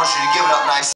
want you to give it up nice.